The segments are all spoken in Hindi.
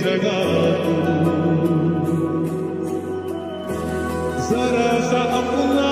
जगा तू जरा सा अपना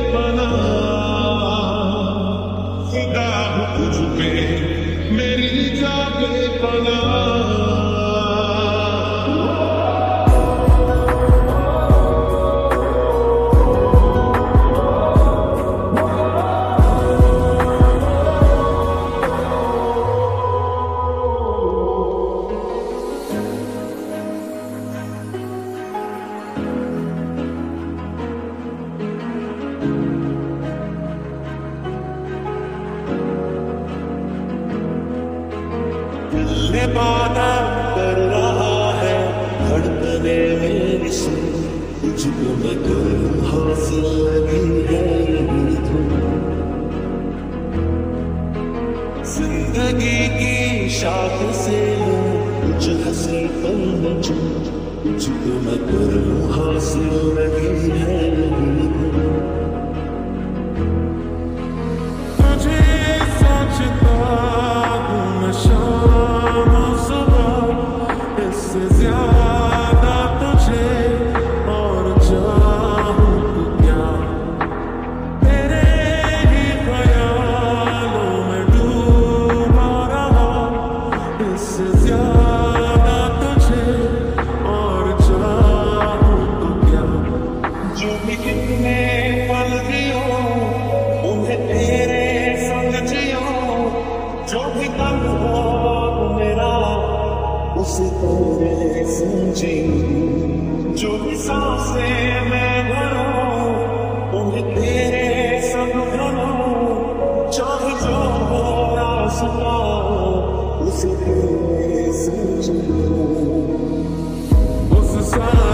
निभाना कर रहा है धड़कने मेरी सुन तुझको मैं है ज़िंदगी की शाख से कुछ हँसी पल में तुझको है। जो भी साँसें मैं भरूं, उन्हें तेरे संग भरूं। चाहे जो हो रास्ता उसे तेरे संग उस सांस